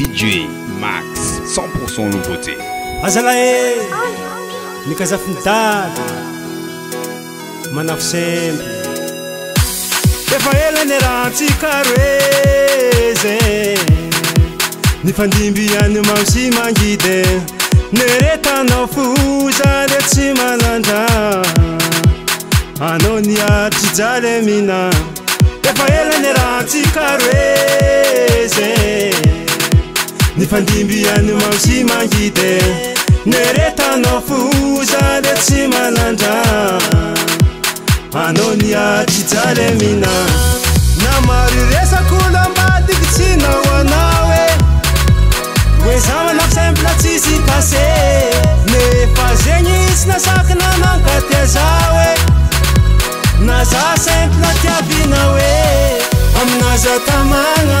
vidoe max cenpourct lobote azala e nikazafoni day manako sembe efa elany ahntsikaroez nyfandimby iany maosi mangid ne retanao foza le tsy manandra anao niatry jale mihina efa elany rahntsikaroez ny fandimby ihany masy mangidy neretanao foza la tsy malandra anao nia e. tsy jalamihna namary resak' olo ambadika tsy naho ana hoe ne zah manaf simplea tsizy pase nefa zegny isy nasaka na nangaty aza hoe na zah simple na tiabina hoe aminaza tamàgna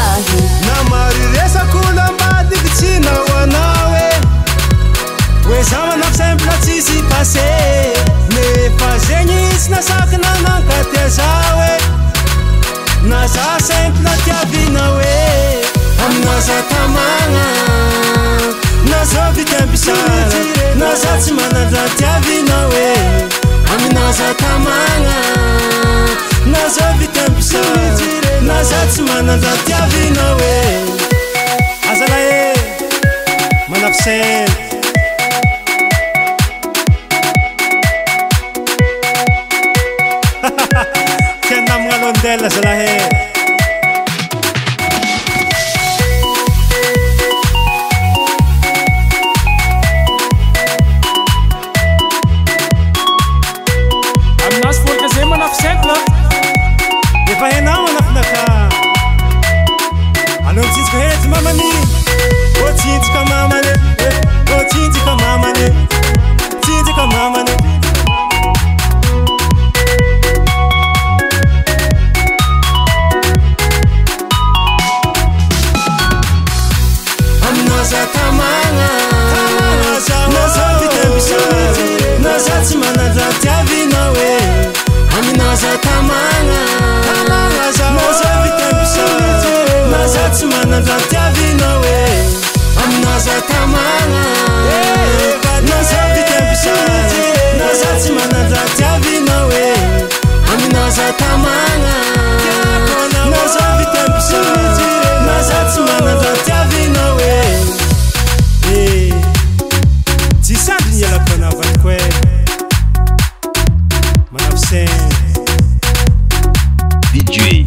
manajatiavinao hoe aminaza tamana nazao fitpsor naza tsy mananjatiavinao hoe azalahe manapisea tianinamagnalondea azalahe ないパなはなだかあのちかれつままにちかままねかままねかままねあたまな DJ